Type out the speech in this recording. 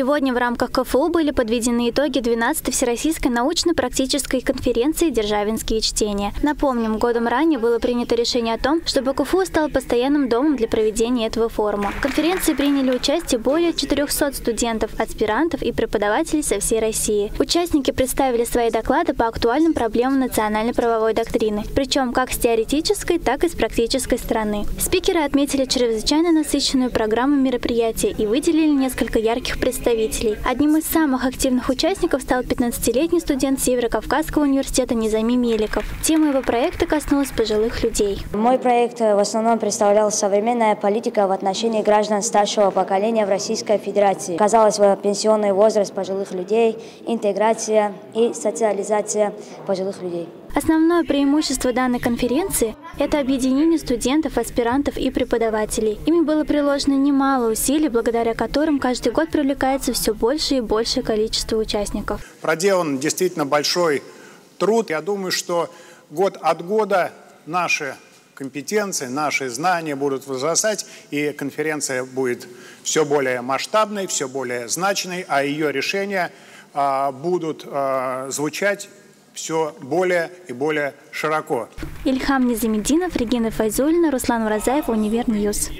Сегодня в рамках КФУ были подведены итоги 12-й Всероссийской научно-практической конференции «Державинские чтения». Напомним, годом ранее было принято решение о том, чтобы КФУ стал постоянным домом для проведения этого форума. В конференции приняли участие более 400 студентов, аспирантов и преподавателей со всей России. Участники представили свои доклады по актуальным проблемам национальной правовой доктрины, причем как с теоретической, так и с практической стороны. Спикеры отметили чрезвычайно насыщенную программу мероприятия и выделили несколько ярких представителей представителей. Одним из самых активных участников стал 15-летний студент Северо-Кавказского университета Низами Меликов. Тема его проекта коснулась пожилых людей. Мой проект в основном представлял современная политика в отношении граждан старшего поколения в Российской Федерации. Казалось, пенсионный возраст пожилых людей, интеграция и социализация пожилых людей. Основное преимущество данной конференции – это объединение студентов, аспирантов и преподавателей. Ими было приложено немало усилий, благодаря которым каждый год привлекается все больше и большее количество участников. Проделан действительно большой труд. Я думаю, что год от года наши компетенции, наши знания будут возрастать, и конференция будет все более масштабной, все более значной, а ее решения а, будут а, звучать все более и более широко. Ильхам Низамединов, Регина Файзулина, Руслан Уразаев, Универньюз.